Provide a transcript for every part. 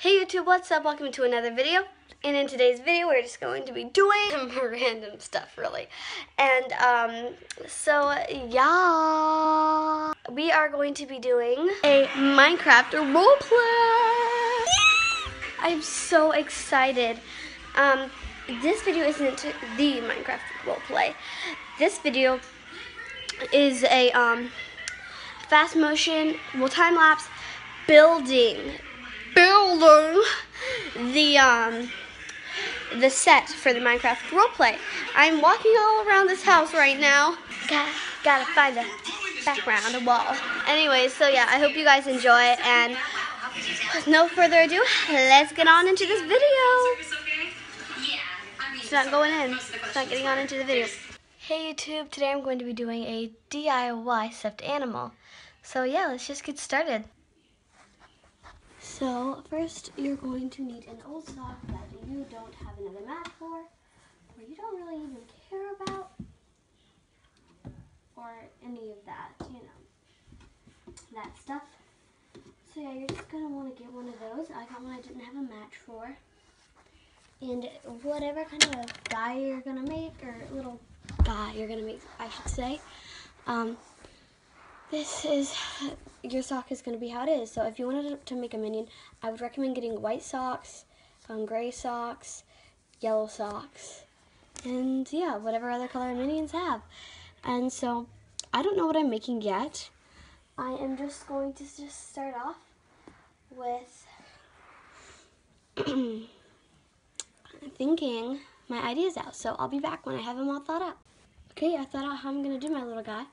Hey YouTube, what's up? Welcome to another video. And in today's video, we're just going to be doing some random stuff, really. And, um, so, yeah. We are going to be doing a Minecraft roleplay. I'm so excited. Um, this video isn't the Minecraft roleplay. This video is a, um, fast motion, well, time lapse building building the um the set for the Minecraft roleplay. I'm walking all around this house right now. Gotta, gotta find a background, a wall. Anyways, so yeah, I hope you guys enjoy it. And with no further ado, let's get on into this video. It's not going in. It's not getting on into the video. Hey YouTube, today I'm going to be doing a DIY stuffed animal. So yeah, let's just get started. So first you're going to need an old sock that you don't have another mat for, or you don't really even care about, or any of that, you know, that stuff. So yeah, you're just going to want to get one of those. I got one I didn't have a match for. And whatever kind of guy you're going to make, or little guy you're going to make, I should say, um, this is, your sock is going to be how it is. So if you wanted to make a minion, I would recommend getting white socks, um, gray socks, yellow socks, and yeah, whatever other color minions have. And so, I don't know what I'm making yet. I am just going to just start off with thinking my ideas out. So I'll be back when I have them all thought out. Okay, I thought out how I'm going to do my little guy.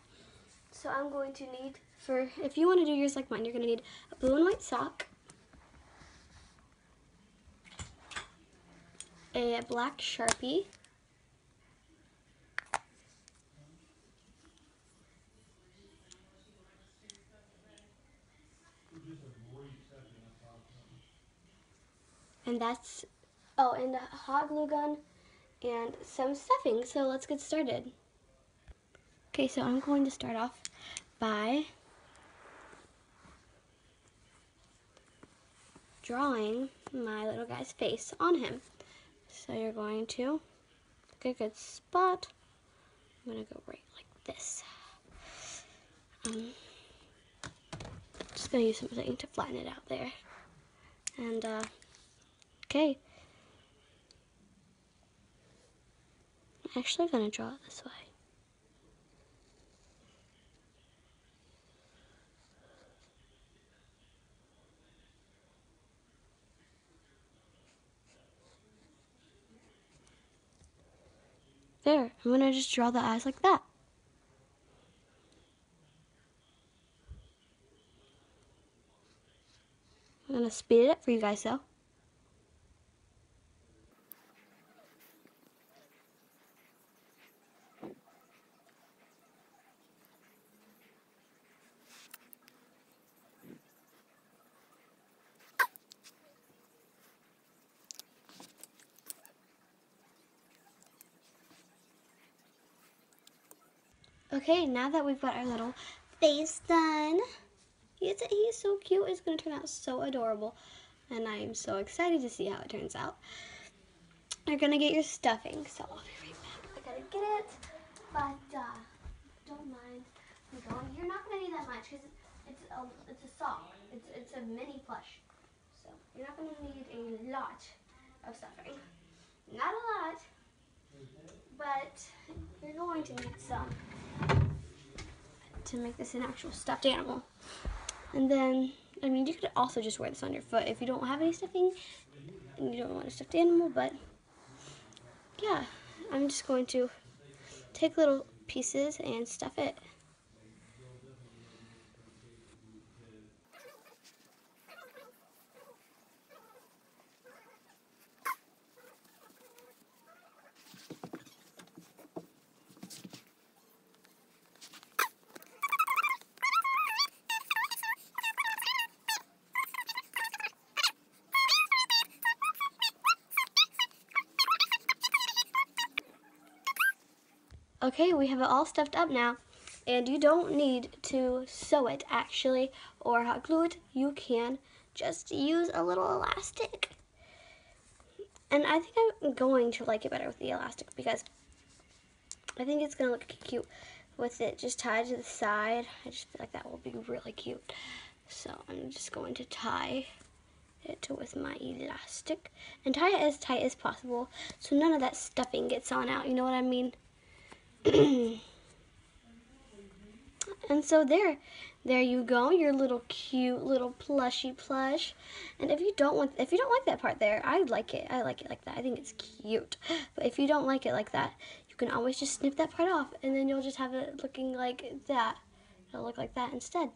So I'm going to need, for if you want to do yours like mine, you're going to need a blue and white sock, a black Sharpie, and that's, oh, and a hot glue gun and some stuffing. So let's get started. Okay, so I'm going to start off by drawing my little guy's face on him. So you're going to pick a good spot. I'm going to go right like this. Um, just going to use something to flatten it out there. And, uh, okay. I'm actually going to draw it this way. There, I'm going to just draw the eyes like that. I'm going to speed it up for you guys though. Okay, now that we've got our little face done, he's, he's so cute. It's going to turn out so adorable. And I am so excited to see how it turns out. You're going to get your stuffing. So I'll be right back. I got to get it. But uh, don't mind. You're not going to need that much because it's a, it's a sock. It's, it's a mini plush. So you're not going to need a lot of stuffing. Not a lot, but you're going to need some to make this an actual stuffed animal. And then, I mean, you could also just wear this on your foot if you don't have any stuffing and you don't want a stuffed animal, but yeah, I'm just going to take little pieces and stuff it. Okay, we have it all stuffed up now. And you don't need to sew it, actually, or hot glue it. You can just use a little elastic. And I think I'm going to like it better with the elastic because I think it's going to look cute with it just tied to the side. I just feel like that will be really cute. So I'm just going to tie it with my elastic and tie it as tight as possible so none of that stuffing gets on out. You know what I mean? and so there, there you go, your little cute little plushy plush. And if you don't want, if you don't like that part there, I like it. I like it like that. I think it's cute. But if you don't like it like that, you can always just snip that part off, and then you'll just have it looking like that. It'll look like that instead.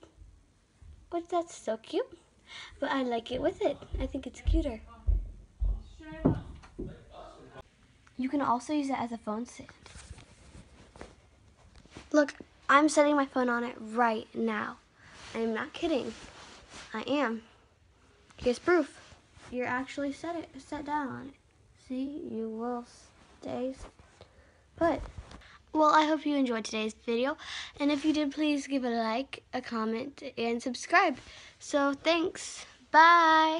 But that's so cute. But I like it with it. I think it's cuter. You can also use it as a phone stand. Look, I'm setting my phone on it right now. I'm not kidding. I am. Here's proof. You're actually set it set down on it. See, you will stay put. Well, I hope you enjoyed today's video. And if you did, please give it a like, a comment, and subscribe. So, thanks. Bye.